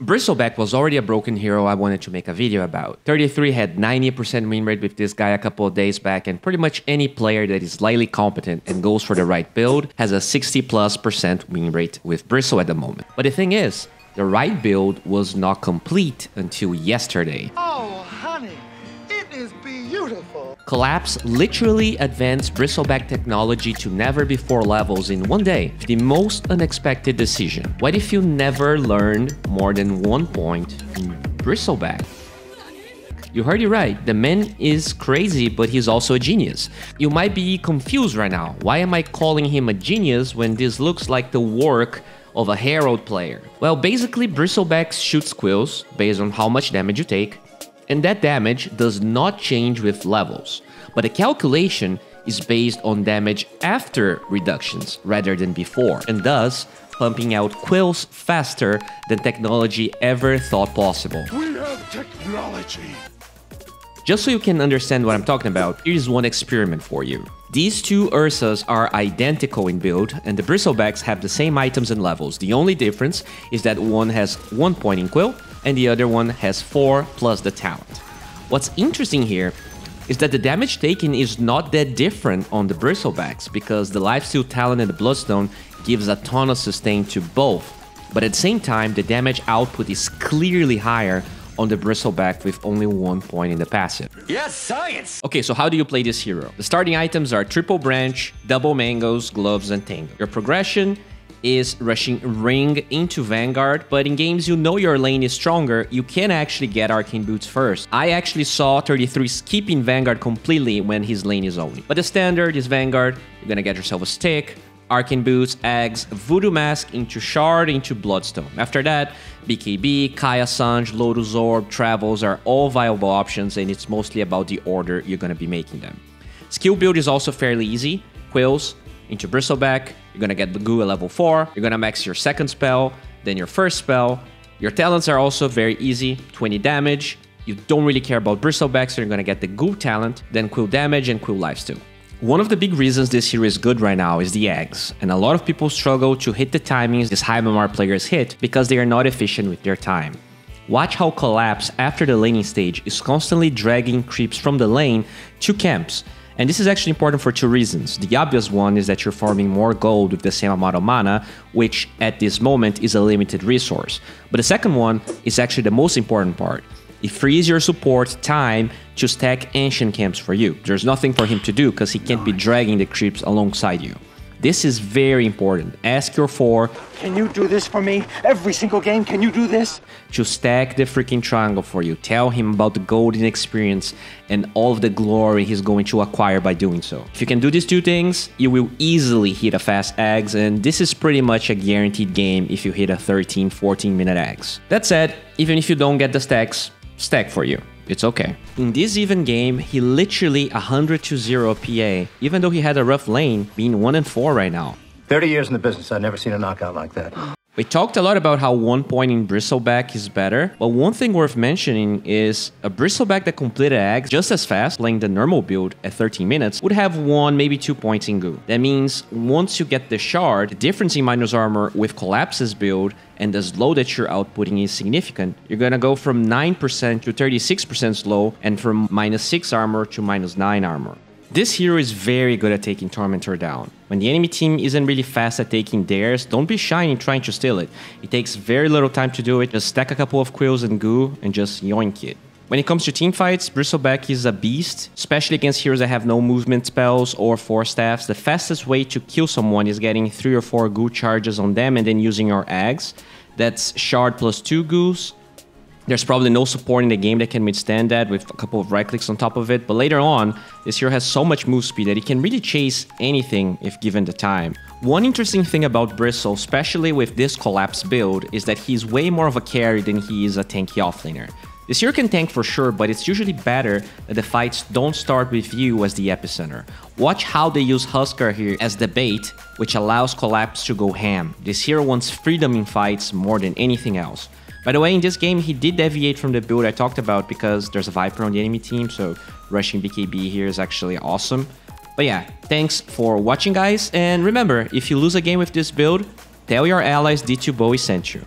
Bristleback was already a broken hero I wanted to make a video about. 33 had 90% win rate with this guy a couple of days back and pretty much any player that is slightly competent and goes for the right build has a 60 plus percent win rate with Bristle at the moment. But the thing is, the right build was not complete until yesterday. Beautiful. Collapse literally advanced Bristleback technology to never before levels in one day. The most unexpected decision. What if you never learned more than one point in Bristleback? You heard it right. The man is crazy, but he's also a genius. You might be confused right now. Why am I calling him a genius when this looks like the work of a Herald player? Well, basically, Bristleback shoots quills based on how much damage you take, and that damage does not change with levels. But the calculation is based on damage after reductions rather than before, and thus pumping out quills faster than technology ever thought possible. We have technology. Just so you can understand what I'm talking about, here's one experiment for you. These two Ursas are identical in build, and the Bristlebacks have the same items and levels. The only difference is that one has one point in Quill, and the other one has 4 plus the talent. What's interesting here is that the damage taken is not that different on the Bristlebacks because the Lifesteal talent and the Bloodstone gives a ton of sustain to both, but at the same time the damage output is clearly higher on the Bristleback with only one point in the passive. Yes, science! Okay, so how do you play this hero? The starting items are Triple Branch, Double Mangoes, Gloves, and Tango. Your progression is rushing Ring into Vanguard, but in games you know your lane is stronger, you can actually get Arcane Boots first. I actually saw 33 skipping Vanguard completely when his lane is only. But the standard is Vanguard, you're gonna get yourself a stick, Arcane Boots, Aghs, Voodoo Mask into Shard, into Bloodstone. After that, BKB, Kaya Sange, Lotus Orb, Travels are all viable options and it's mostly about the order you're gonna be making them. Skill build is also fairly easy. Quills, into Bristleback, you're gonna get the Goo at level 4, you're gonna max your second spell, then your first spell. Your talents are also very easy, 20 damage. You don't really care about Bristleback, so you're gonna get the Goo talent, then Quill damage and Quill lifesteal. One of the big reasons this hero is good right now is the Aghs, and a lot of people struggle to hit the timings these high MMR players hit because they are not efficient with their time. Watch how Collapse after the laning stage is constantly dragging creeps from the lane to camps, and this is actually important for two reasons. The obvious one is that you're farming more gold with the same amount of mana, which at this moment is a limited resource. But the second one is actually the most important part. It frees your support time to stack ancient camps for you. There's nothing for him to do because he can't be dragging the creeps alongside you. This is very important. Ask your four. Can you do this for me? Every single game, can you do this? To stack the freaking triangle for you. Tell him about the golden experience and all of the glory he's going to acquire by doing so. If you can do these two things, you will easily hit a fast Aghs, and this is pretty much a guaranteed game if you hit a 13 14 minute Aghs. That said, even if you don't get the stacks, stack for you. It's okay. In this even game, he literally 100 to 0 PA, even though he had a rough lane, being 1 and 4 right now. 30 years in the business, I've never seen a knockout like that. We talked a lot about how one point in Bristleback is better, but one thing worth mentioning is a Bristleback that completed Aghs just as fast, playing the normal build at 13 minutes, would have one, maybe two points in goo. That means once you get the shard, the difference in minus armor with Collapse's build and the slow that you're outputting is significant. You're gonna go from 9% to 36% slow and from minus 6 armor to minus 9 armor. This hero is very good at taking Tormentor down. When the enemy team isn't really fast at taking theirs, don't be shy in trying to steal it. It takes very little time to do it, just stack a couple of quills and goo and just yoink it. When it comes to team fights, Bristleback is a beast, especially against heroes that have no movement spells or force staffs. The fastest way to kill someone is getting 3 or 4 goo charges on them and then using your Aghs. That's shard plus 2 goos, there's probably no support in the game that can withstand that with a couple of right clicks on top of it, but later on, this hero has so much move speed that he can really chase anything if given the time. One interesting thing about Bristle, especially with this collapse build, is that he's way more of a carry than he is a tanky offlaner. This hero can tank for sure, but it's usually better that the fights don't start with you as the epicenter. Watch how they use Huskar here as the bait, which allows Collapse to go ham. This hero wants freedom in fights more than anything else. By the way, in this game, he did deviate from the build I talked about because there's a Viper on the enemy team, so rushing BKB here is actually awesome. But yeah, thanks for watching, guys, and remember, if you lose a game with this build, tell your allies D2 Bowie sent you.